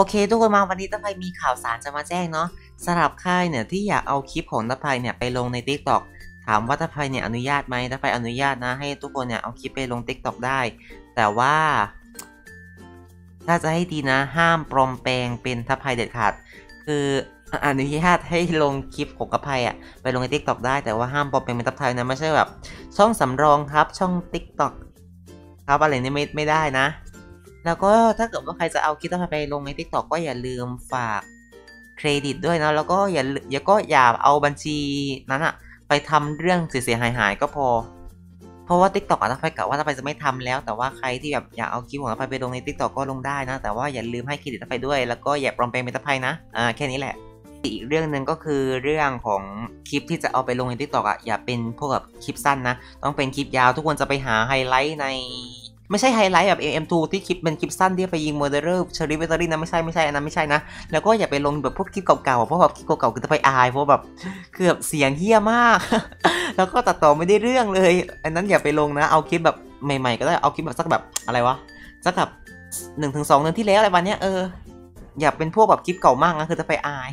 โอเค ทุกคนมาวันนี้ตะไพมีข่าวสารจะมาแจ้งเนาะสำหรับค่ายเนี่ยที่อยากเอาคลิปของตะไพเนี่ยไปลงใน t ิ k t o k ถามว่าตะไพเนี่ยอนุญาตไหมตะไพอนุญาตนะให้ทุกคนเนี่ยเอาคลิปไปลง t ิ k t o k ได้ แต่ว่า ถ้าจะให้ดีนะ ห้ามปลอมแปลงเป็นตะไพเด็ดขาด คืออนุญาตให้ลงคลิปของกระไพอะไปลงใน t ิ k t o k ได้แต่ว่าห้ามปลอมแปลงเป็นตะไพนะไม่ใช่แบบ ช่องสำรองครับช่อง t ิ k t o k ครับอะไรนี่ไม่ไม่ได้นะ แล้วก็ถ้าเกิดว่าใครจะเอาคลิปตะไพไปลงใน t ิ k t o k ก็อย่าลืมฝากเครดิตด้วยนะ แล้วก็อย่าอย่าก็อย่าเอาบัญชีนั้นอะไปทำเรื่องเสียหายหายก็พอ เพราะว่า t ิ k t o k อะตะไพกะว่าตะไพจะไม่ทำแล้ว แต่ว่าใครที่แบบอยากเอาคลิปของตะไพไปลงใน t ิ k t o k ก็ลงได้นะ แต่ว่าอย่าลืมให้เครดิตตะไพด้วย แล้วก็อย่าปลอมแปลงเป็นตะไพนะอ่าแค่นี้แหละอีกเรื่องหนึ่งก็คือเรื่องของคลิปที่จะเอาไปลงใน t ิ k t o k อะอย่าเป็นพวกแบบคลิปสั้นนะ ต้องเป็นคลิปยาวทุกคนจะไปหาไฮไลท์ใน ไม่ใช่ไฮไลท์แบบ AM2 ที่คลิปเป็นคลิปสั้นที่ไปยิงเมอร์เดอร์เชอรี่เวตอรี่นะไม่ใช่ไม่ใช่อันนั้นไม่ใช่นะ แล้วก็อย่าไปลงแบบพวกคลิปเก่าๆเพราะแบบคลิปเก่าๆคือจะไปอายเพราะแบบคือแบบเสียงเฮี้ยมาก แล้วก็ตัดต่อไม่ได้เรื่องเลย อันนั้นอย่าไปลงนะเอาคลิปแบบใหม่ๆ ก็ได้เอาคลิปแบบสักแบบอะไรวะสักแบบหนึ่งถึงสองเดือนที่แล้วอะไรวันเนี้ยเอออย่าเป็นพวกแบบคลิปเก่ามากนะคือจะไปอาย